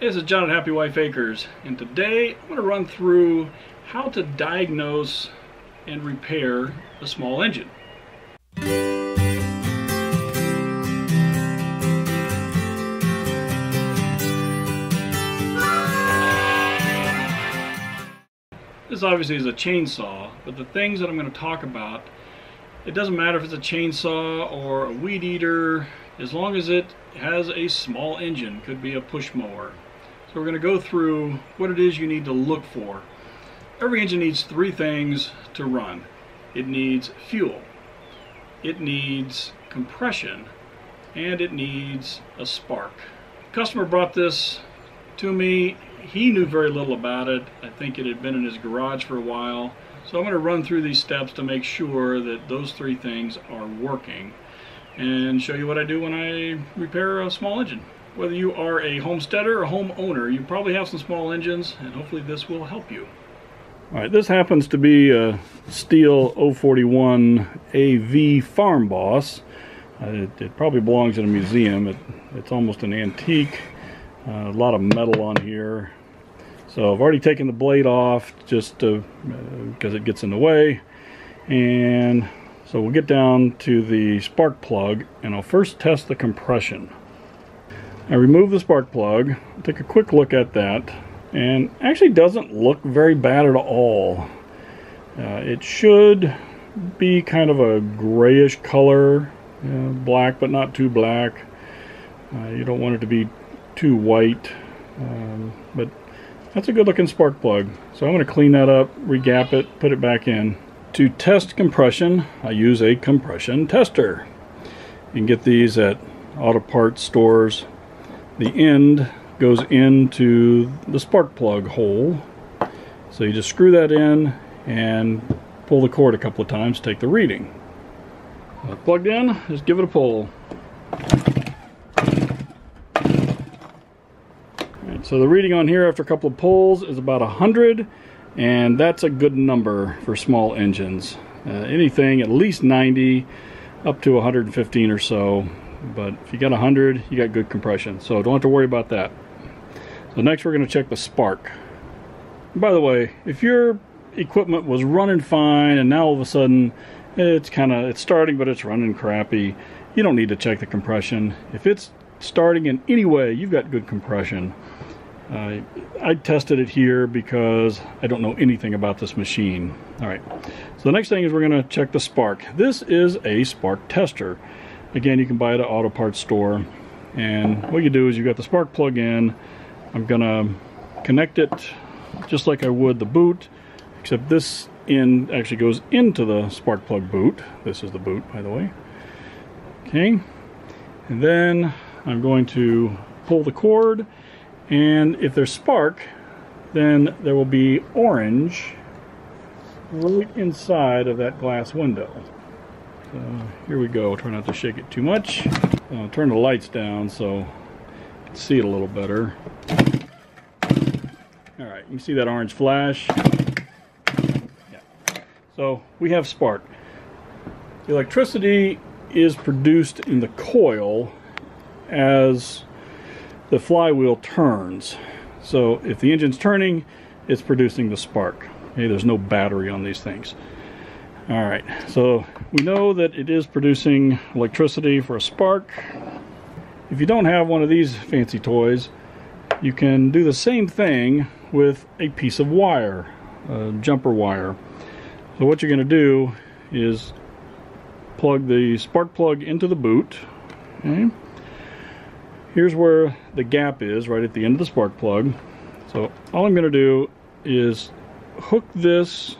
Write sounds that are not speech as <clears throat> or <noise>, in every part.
This is John at Happy Wife Acres, and today I'm going to run through how to diagnose and repair a small engine. This obviously is a chainsaw, but the things that I'm going to talk about, it doesn't matter if it's a chainsaw or a weed eater, as long as it has a small engine, could be a push mower. So we're going to go through what it is you need to look for. Every engine needs three things to run. It needs fuel, it needs compression, and it needs a spark. The customer brought this to me he knew very little about it. I think it had been in his garage for a while. So I'm going to run through these steps to make sure that those three things are working and show you what I do when I repair a small engine. Whether you are a homesteader or a homeowner, you probably have some small engines and hopefully this will help you. All right, this happens to be a Stihl 041 AV Farm Boss. Uh, it, it, probably belongs in a museum. It, it's almost an antique. Uh, a lot of metal on here. So I've already taken the blade off just because uh, it gets in the way. And so we'll get down to the spark plug and I'll first test the compression. I remove the spark plug, take a quick look at that, and actually doesn't look very bad at all. Uh, it should be kind of a grayish color, you know, black but not too black. Uh, you don't want it to be too white, um, but that's a good looking spark plug. So I'm going to clean that up, regap it, put it back in. To test compression, I use a compression tester. You can get these at auto parts stores. The end goes into the spark plug hole. So you just screw that in and pull the cord a couple of times to take the reading. Plugged in, just give it a pull. So the reading on here after a couple of pulls is about 100 and that's a good number for small engines. Uh, anything at least 90 up to 115 or so but if you got 100 you got good compression so don't have to worry about that. So next we're going to check the spark. By the way if your equipment was running fine and now all of a sudden it's kind of it's starting but it's running crappy you don't need to check the compression. If it's starting in any way you've got good compression uh, I tested it here because I don't know anything about this machine. All right, so the next thing is we're going to check the spark. This is a spark tester. Again, you can buy it at auto parts store. And what you do is you got the spark plug in. I'm to connect it just like I would the boot, except this end actually goes into the spark plug boot. This is the boot, by the way. Okay, and then I'm going to pull the cord and if there's spark, then there will be orange right inside of that glass window. So here we go. Try not to shake it too much. Uh, turn the lights down so you can see it a little better. All right, you can see that orange flash. Yeah. So we have spark. The electricity is produced in the coil as the flywheel turns. So if the engine's turning, it's producing the spark. Okay, there's no battery on these things. All right, so we know that it is producing electricity for a spark. If you don't have one of these fancy toys, you can do the same thing with a piece of wire, a jumper wire. So what you're going to do is plug the spark plug into the boot. Okay here's where the gap is right at the end of the spark plug so all I'm going to do is hook this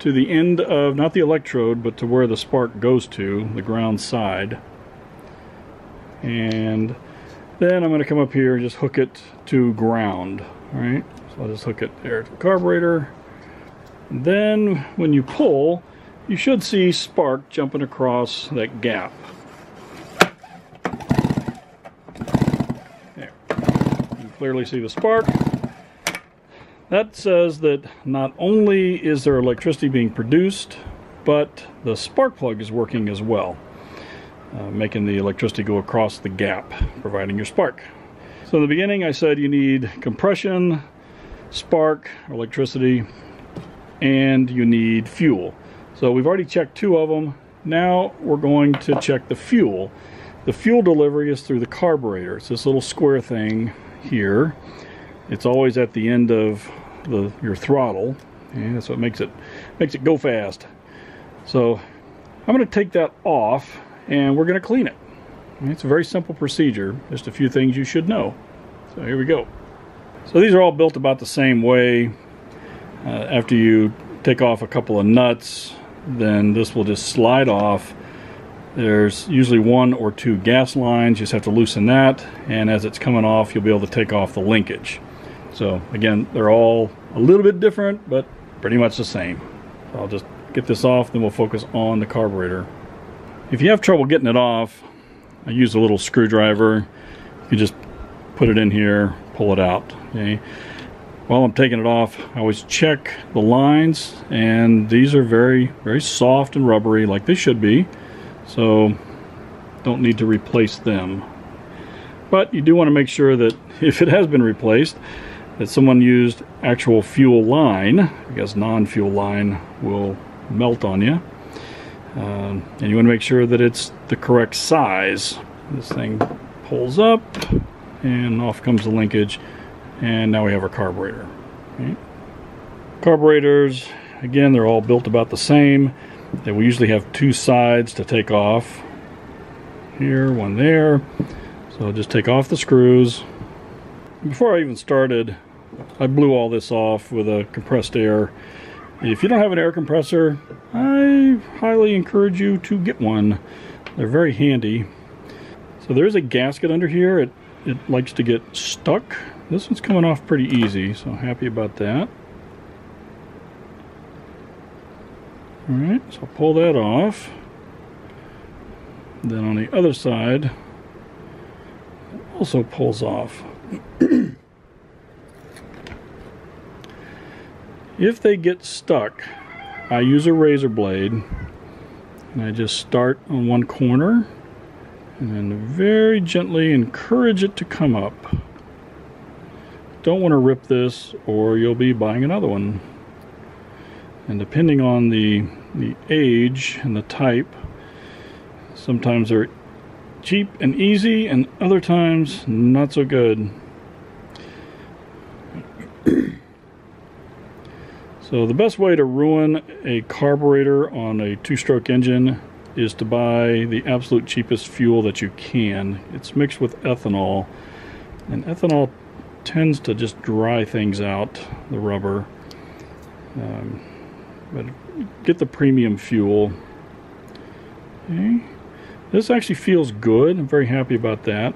to the end of not the electrode but to where the spark goes to the ground side and then I'm going to come up here and just hook it to ground alright so I'll just hook it there to the carburetor and then when you pull you should see spark jumping across that gap There. You clearly see the spark. That says that not only is there electricity being produced, but the spark plug is working as well, uh, making the electricity go across the gap, providing your spark. So in the beginning I said you need compression, spark, electricity, and you need fuel. So we've already checked two of them. Now we're going to check the fuel. The fuel delivery is through the carburetor. It's this little square thing here. It's always at the end of the your throttle. And that's what makes it makes it go fast. So I'm going to take that off and we're going to clean it. It's a very simple procedure, just a few things you should know. So here we go. So these are all built about the same way. Uh, after you take off a couple of nuts, then this will just slide off. There's usually one or two gas lines. You just have to loosen that. And as it's coming off, you'll be able to take off the linkage. So again, they're all a little bit different, but pretty much the same. I'll just get this off, then we'll focus on the carburetor. If you have trouble getting it off, I use a little screwdriver. You just put it in here, pull it out. Okay. While I'm taking it off, I always check the lines, and these are very, very soft and rubbery, like they should be. So, don't need to replace them. But you do want to make sure that <laughs> if it has been replaced, that someone used actual fuel line, because non-fuel line will melt on you. Um, and you want to make sure that it's the correct size. This thing pulls up and off comes the linkage and now we have our carburetor. Carburetors, again, they're all built about the same. They will usually have two sides to take off. Here, one there. So I'll just take off the screws. Before I even started, I blew all this off with a compressed air. If you don't have an air compressor, I highly encourage you to get one. They're very handy. So there is a gasket under here. It, it likes to get stuck. This one's coming off pretty easy, so happy about that. Alright, so I'll pull that off. Then on the other side, also pulls off. <clears throat> if they get stuck, I use a razor blade and I just start on one corner and then very gently encourage it to come up. Don't want to rip this or you'll be buying another one. And depending on the, the age and the type, sometimes they're cheap and easy and other times not so good. So the best way to ruin a carburetor on a two-stroke engine is to buy the absolute cheapest fuel that you can. It's mixed with ethanol, and ethanol tends to just dry things out, the rubber. Um, but get the premium fuel. Okay. This actually feels good. I'm very happy about that.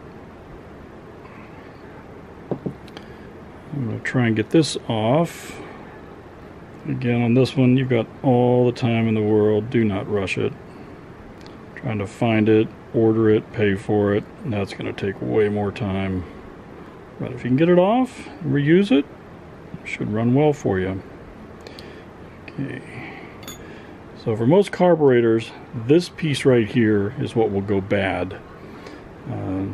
I'm going to try and get this off. Again, on this one, you've got all the time in the world. Do not rush it. Trying to find it, order it, pay for it. That's going to take way more time. But if you can get it off, reuse it, it should run well for you. Okay. So for most carburetors, this piece right here is what will go bad. Uh,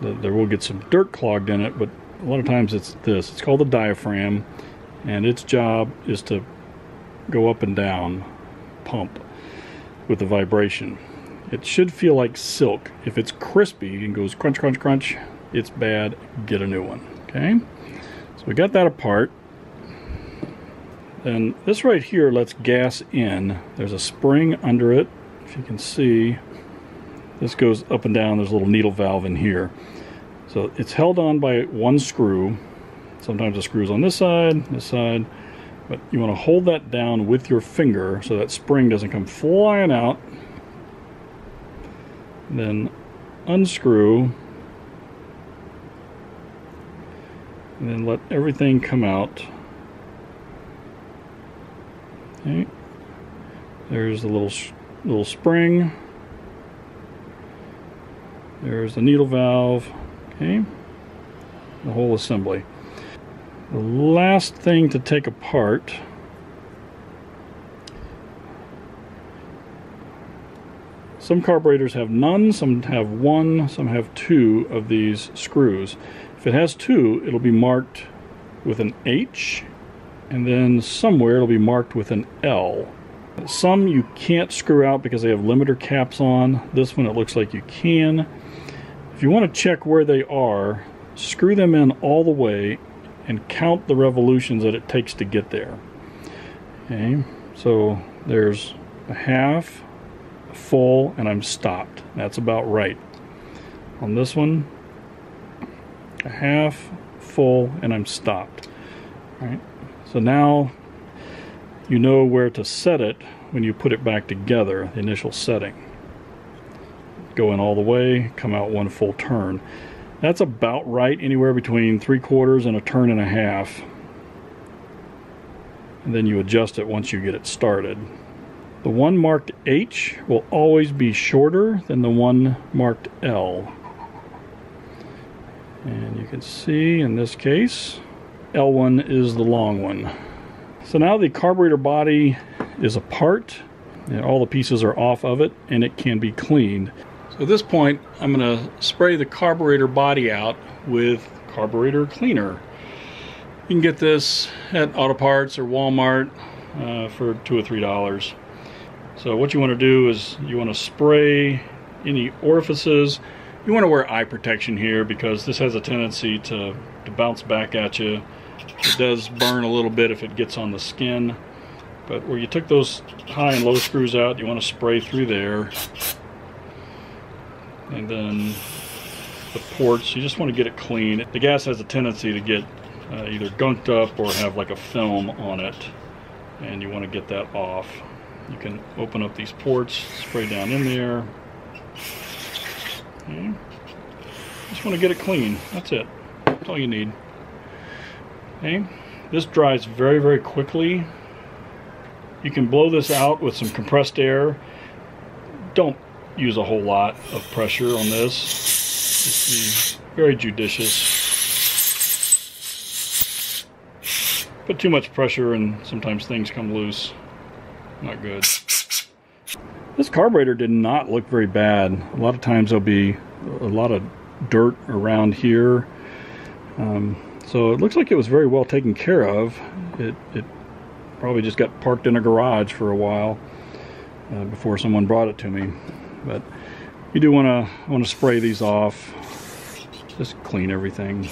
there will get some dirt clogged in it, but a lot of times it's this. It's called the diaphragm, and its job is to go up and down, pump with the vibration. It should feel like silk. If it's crispy and goes crunch, crunch, crunch, it's bad. Get a new one. Okay? So we got that apart. Then this right here lets gas in. There's a spring under it. If you can see, this goes up and down. There's a little needle valve in here. So it's held on by one screw. Sometimes the screw's on this side, this side. But you want to hold that down with your finger so that spring doesn't come flying out. Then unscrew. And then let everything come out. Okay. There's the little little spring. There's the needle valve. Okay. The whole assembly. The last thing to take apart Some carburetors have none, some have one, some have two of these screws. If it has two, it'll be marked with an H, and then somewhere it'll be marked with an L. Some you can't screw out because they have limiter caps on. This one it looks like you can. If you want to check where they are, screw them in all the way and count the revolutions that it takes to get there. Okay, so there's a half, a full, and I'm stopped. That's about right. On this one, a half, full, and I'm stopped. All right, so now you know where to set it when you put it back together, the initial setting. Go in all the way, come out one full turn. That's about right, anywhere between three quarters and a turn and a half. And then you adjust it once you get it started. The one marked H will always be shorter than the one marked L. And you can see in this case, L1 is the long one. So now the carburetor body is apart, and all the pieces are off of it, and it can be cleaned. So at this point, I'm going to spray the carburetor body out with carburetor cleaner. You can get this at Auto Parts or Walmart uh, for two or three dollars. So what you want to do is you want to spray any orifices. You want to wear eye protection here because this has a tendency to, to bounce back at you. It does burn a little bit if it gets on the skin. But where you took those high and low screws out, you want to spray through there and then the ports you just want to get it clean. The gas has a tendency to get uh, either gunked up or have like a film on it. And you want to get that off. You can open up these ports spray down in there. Okay. just want to get it clean. That's it. That's all you need. Okay. This dries very very quickly. You can blow this out with some compressed air. Don't use a whole lot of pressure on this. Just be very judicious. Put too much pressure and sometimes things come loose. Not good. This carburetor did not look very bad. A lot of times there'll be a lot of dirt around here. Um, so it looks like it was very well taken care of. It, it probably just got parked in a garage for a while uh, before someone brought it to me. But you do want to want to spray these off. Just clean everything.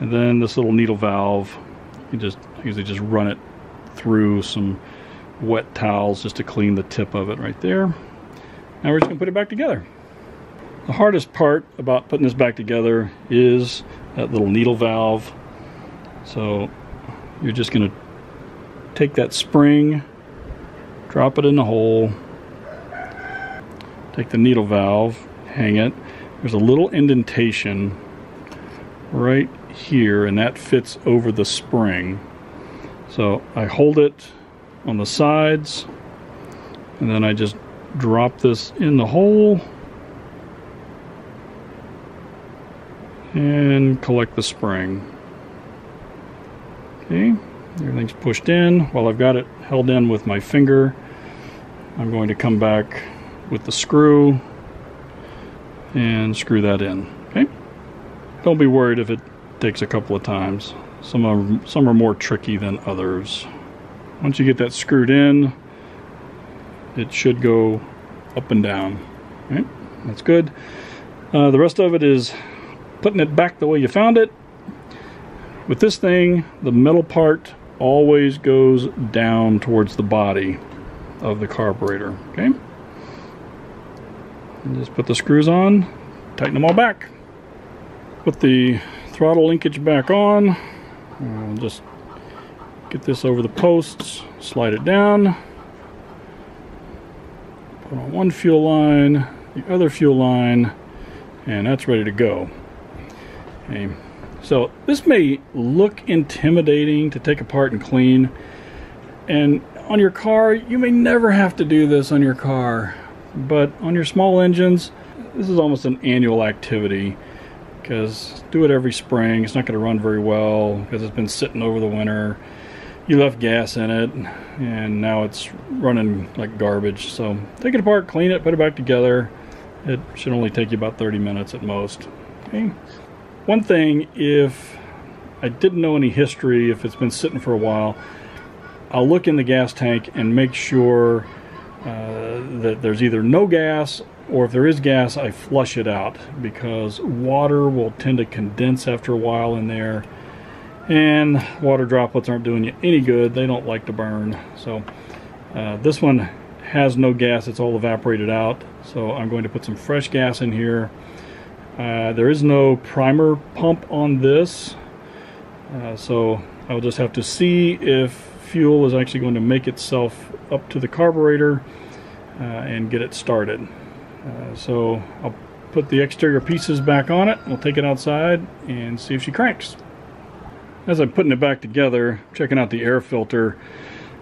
And then this little needle valve, you just usually just run it through some wet towels just to clean the tip of it right there. Now we're just gonna put it back together. The hardest part about putting this back together is that little needle valve. So you're just gonna take that spring drop it in the hole, take the needle valve, hang it. There's a little indentation right here and that fits over the spring. So I hold it on the sides and then I just drop this in the hole and collect the spring. Okay. Everything's pushed in. While I've got it held in with my finger, I'm going to come back with the screw and screw that in. Okay. Don't be worried if it takes a couple of times. Some are, some are more tricky than others. Once you get that screwed in, it should go up and down. Okay, that's good. Uh, the rest of it is putting it back the way you found it. With this thing, the metal part always goes down towards the body of the carburetor. Okay. And just put the screws on, tighten them all back. Put the throttle linkage back on. Just get this over the posts, slide it down. Put on one fuel line, the other fuel line, and that's ready to go. Okay. So this may look intimidating to take apart and clean. And on your car, you may never have to do this on your car. But on your small engines, this is almost an annual activity because do it every spring. It's not going to run very well because it's been sitting over the winter. You left gas in it and now it's running like garbage. So take it apart, clean it, put it back together. It should only take you about 30 minutes at most. Okay. One thing, if I didn't know any history, if it's been sitting for a while, I'll look in the gas tank and make sure uh, that there's either no gas or if there is gas, I flush it out because water will tend to condense after a while in there and water droplets aren't doing you any good. They don't like to burn. So uh, this one has no gas. It's all evaporated out. So I'm going to put some fresh gas in here. Uh, there is no primer pump on this. Uh, so I'll just have to see if fuel is actually going to make itself up to the carburetor uh, and get it started. Uh, so I'll put the exterior pieces back on it. We'll take it outside and see if she cranks. As I'm putting it back together, checking out the air filter,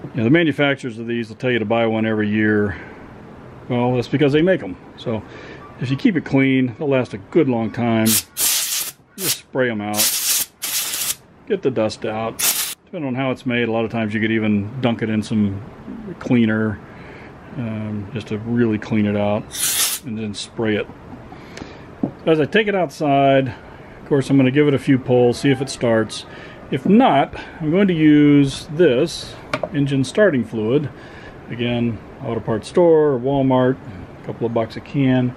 you know, the manufacturers of these will tell you to buy one every year. Well, that's because they make them. So if you keep it clean, they'll last a good long time. Just spray them out. Get the dust out. Depending on how it's made, a lot of times you could even dunk it in some cleaner um, just to really clean it out and then spray it. As I take it outside, of course, I'm going to give it a few pulls, see if it starts. If not, I'm going to use this engine starting fluid. Again, auto parts store, Walmart, a couple of bucks a can.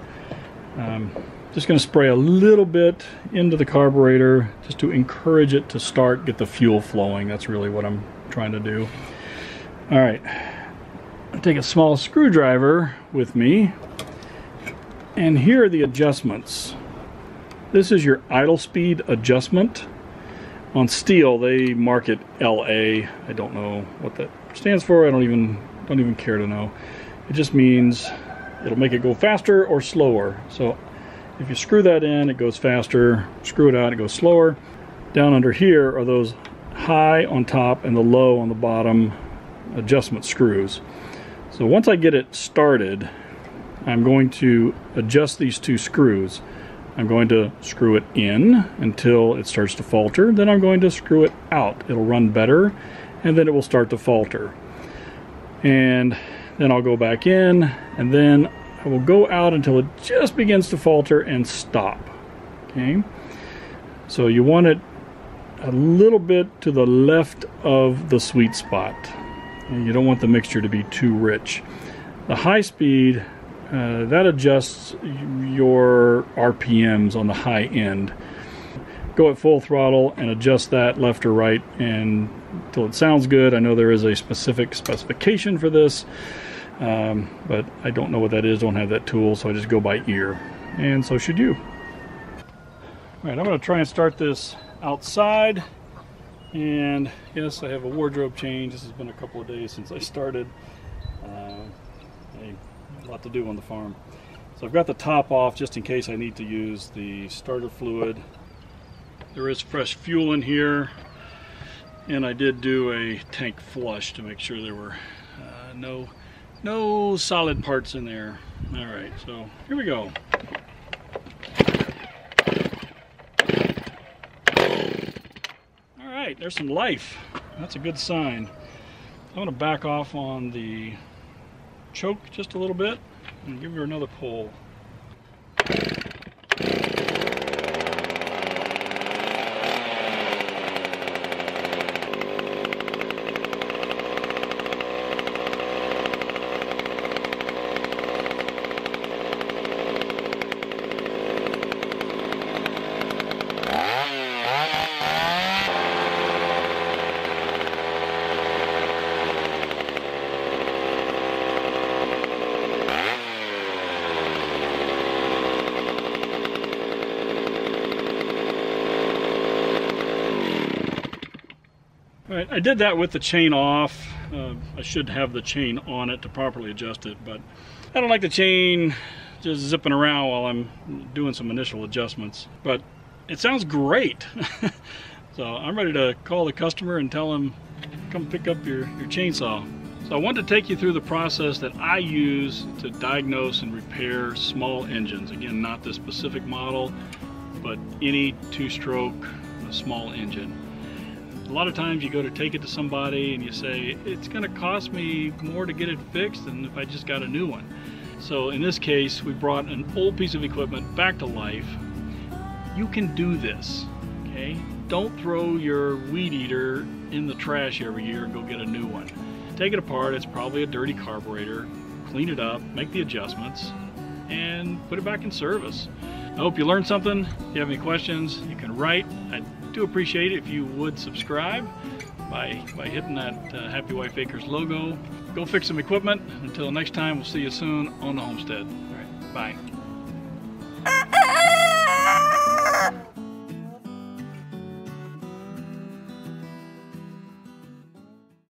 Um, just going to spray a little bit into the carburetor just to encourage it to start, get the fuel flowing. That's really what I'm trying to do. All right, I take a small screwdriver with me, and here are the adjustments. This is your idle speed adjustment. On Stihl, they mark it LA. I don't know what that stands for. I don't even don't even care to know. It just means it'll make it go faster or slower. So if you screw that in, it goes faster. Screw it out, it goes slower. Down under here are those high on top and the low on the bottom adjustment screws. So once I get it started, I'm going to adjust these two screws. I'm going to screw it in until it starts to falter. Then I'm going to screw it out. It'll run better and then it will start to falter. And then I'll go back in and then I will go out until it just begins to falter and stop. Okay. So you want it a little bit to the left of the sweet spot. And you don't want the mixture to be too rich. The high speed uh, that adjusts your RPMs on the high end. Go at full throttle and adjust that left or right and until it sounds good. I know there is a specific specification for this, um, but I don't know what that is. Don't have that tool, so I just go by ear, and so should you. All right, I'm to try and start this outside. And yes, I have a wardrobe change. This has been a couple of days since I started. Uh, a lot to do on the farm. So I've got the top off just in case I need to use the starter fluid. There is fresh fuel in here and I did do a tank flush to make sure there were uh, no no solid parts in there. All right, so here we go. All right, there's some life. That's a good sign. I'm gonna back off on the choke just a little bit and give her another pull. I did that with the chain off. Uh, I should have the chain on it to properly adjust it, but I don't like the chain just zipping around while I'm doing some initial adjustments. But it sounds great. <laughs> so I'm ready to call the customer and tell him, come pick up your, your chainsaw. So I want to take you through the process that I use to diagnose and repair small engines. Again, not the specific model, but any two-stroke small engine a lot of times you go to take it to somebody and you say, it's going to cost me more to get it fixed than if I just got a new one. So in this case, we brought an old piece of equipment back to life. You can do this, okay? Don't throw your weed eater in the trash every year and go get a new one. Take it apart, it's probably a dirty carburetor, clean it up, make the adjustments, and put it back in service. I hope you learned something. If you have any questions, you can write. Do appreciate it if you would subscribe by, by hitting that uh, Happy Wife Acres logo. Go fix some equipment. Until next time, we'll see you soon on the homestead. All right, bye.